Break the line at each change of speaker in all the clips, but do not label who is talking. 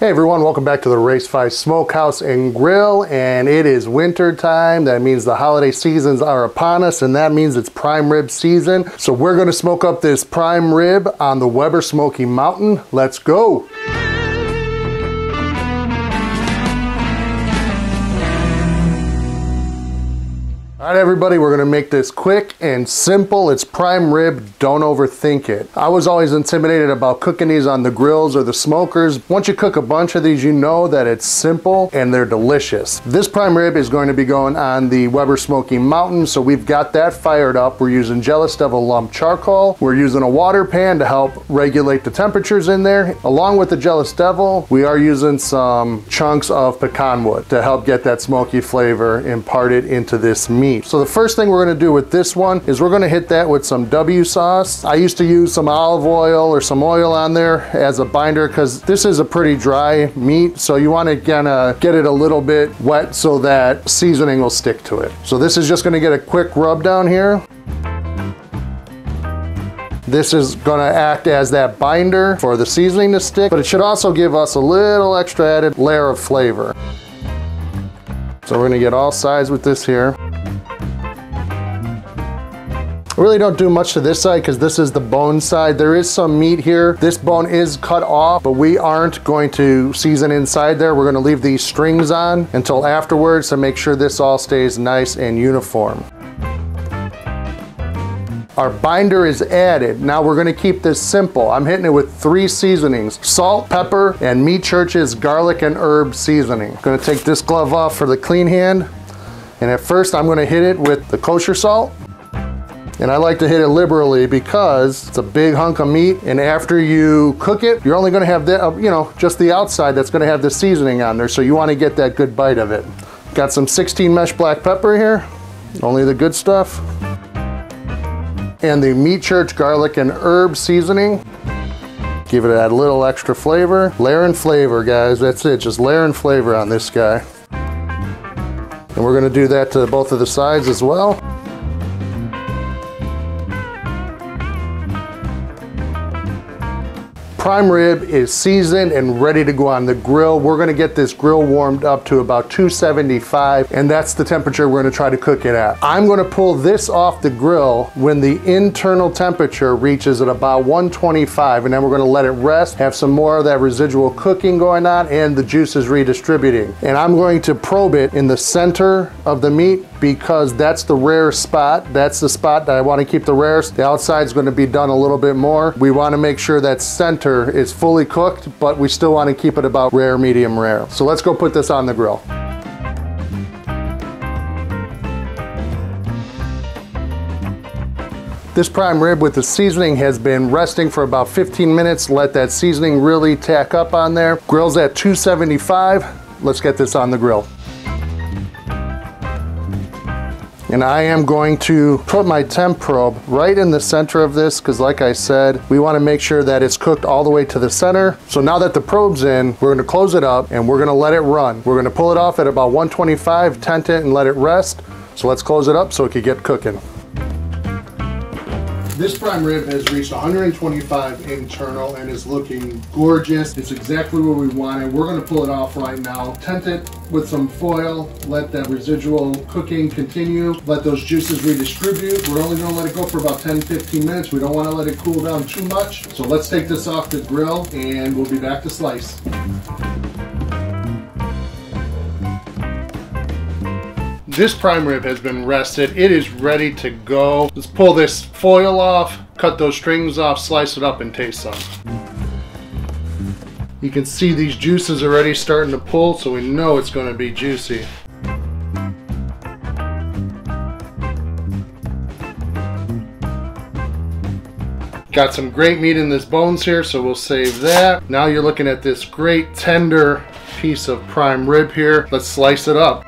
Hey everyone, welcome back to the Racevice Smokehouse and Grill and it is winter time. That means the holiday seasons are upon us and that means it's prime rib season. So we're gonna smoke up this prime rib on the Weber Smokey Mountain. Let's go. Right, everybody, we're gonna make this quick and simple. It's prime rib, don't overthink it. I was always intimidated about cooking these on the grills or the smokers. Once you cook a bunch of these, you know that it's simple and they're delicious. This prime rib is going to be going on the Weber Smokey Mountain, so we've got that fired up. We're using Jealous Devil lump charcoal. We're using a water pan to help regulate the temperatures in there. Along with the Jealous Devil, we are using some chunks of pecan wood to help get that smoky flavor imparted into this meat meat. So the first thing we're gonna do with this one is we're gonna hit that with some W sauce. I used to use some olive oil or some oil on there as a binder because this is a pretty dry meat. So you wanna kinda get it a little bit wet so that seasoning will stick to it. So this is just gonna get a quick rub down here. This is gonna act as that binder for the seasoning to stick, but it should also give us a little extra added layer of flavor. So we're gonna get all sides with this here. Really don't do much to this side because this is the bone side. There is some meat here. This bone is cut off, but we aren't going to season inside there. We're gonna leave these strings on until afterwards to make sure this all stays nice and uniform. Our binder is added. Now we're gonna keep this simple. I'm hitting it with three seasonings, salt, pepper, and Meat Church's garlic and herb seasoning. Gonna take this glove off for the clean hand. And at first I'm gonna hit it with the kosher salt. And I like to hit it liberally because it's a big hunk of meat. And after you cook it, you're only gonna have the, uh, you know, just the outside that's gonna have the seasoning on there. So you wanna get that good bite of it. Got some 16 mesh black pepper here, only the good stuff. And the Meat Church garlic and herb seasoning. Give it that little extra flavor. Layer and flavor, guys. That's it. Just layer and flavor on this guy. And we're gonna do that to both of the sides as well. Prime rib is seasoned and ready to go on the grill. We're gonna get this grill warmed up to about 275 and that's the temperature we're gonna try to cook it at. I'm gonna pull this off the grill when the internal temperature reaches at about 125 and then we're gonna let it rest, have some more of that residual cooking going on and the juices redistributing. And I'm going to probe it in the center of the meat because that's the rare spot. That's the spot that I wanna keep the rarest. The outside's gonna be done a little bit more. We wanna make sure that center is fully cooked, but we still want to keep it about rare, medium rare. So let's go put this on the grill. This prime rib with the seasoning has been resting for about 15 minutes. Let that seasoning really tack up on there. Grill's at 275. Let's get this on the grill. And I am going to put my temp probe right in the center of this because like I said, we want to make sure that it's cooked all the way to the center. So now that the probe's in, we're going to close it up and we're going to let it run. We're going to pull it off at about 125, tent it and let it rest. So let's close it up so it can get cooking. This prime rib has reached 125 internal and is looking gorgeous. It's exactly what we wanted. We're gonna pull it off right now. Tent it with some foil, let that residual cooking continue, let those juices redistribute. We're only gonna let it go for about 10, 15 minutes. We don't wanna let it cool down too much. So let's take this off the grill and we'll be back to slice. This prime rib has been rested. It is ready to go. Let's pull this foil off, cut those strings off, slice it up and taste some. You can see these juices already starting to pull, so we know it's gonna be juicy. Got some great meat in this bones here, so we'll save that. Now you're looking at this great tender piece of prime rib here. Let's slice it up.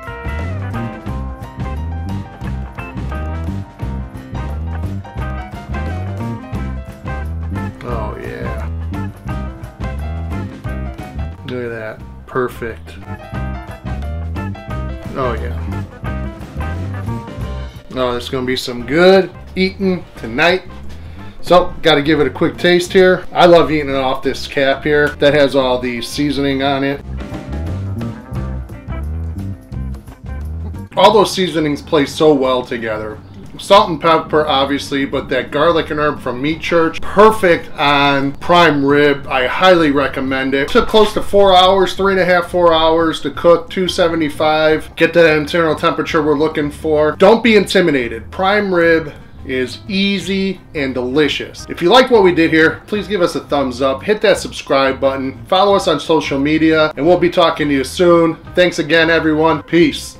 Look at that. Perfect. Oh, yeah. Oh, there's going to be some good eating tonight. So, got to give it a quick taste here. I love eating it off this cap here that has all the seasoning on it. All those seasonings play so well together. Salt and pepper, obviously, but that garlic and herb from Meat Church, perfect on prime rib. I highly recommend it. Took close to four hours, three and a half, four hours to cook, 275. Get that internal temperature we're looking for. Don't be intimidated. Prime rib is easy and delicious. If you like what we did here, please give us a thumbs up, hit that subscribe button, follow us on social media, and we'll be talking to you soon. Thanks again, everyone. Peace.